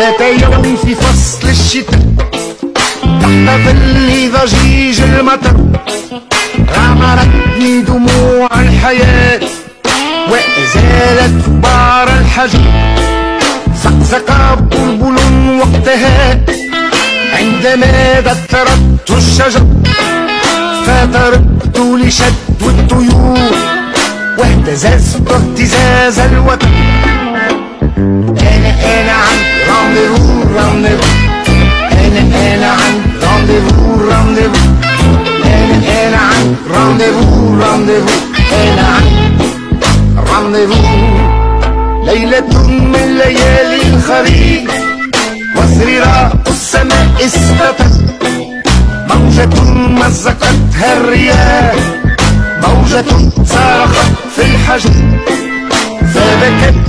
ذات يوم في فصل الشتاء تحت ظل ضجيج المطر غمرتني دموع الحياة وأزالت بار الحجر زقزق بلبل وقتها عندما دثرت الشجر فضربت لشد الطيور واهتززت اهتزاز الوتر أنا عند رانديفو ليلة من ليالي الخريف وسريراء السماء استتت موجة مزقتها الرياح موجة صرخت في الحجر فبكت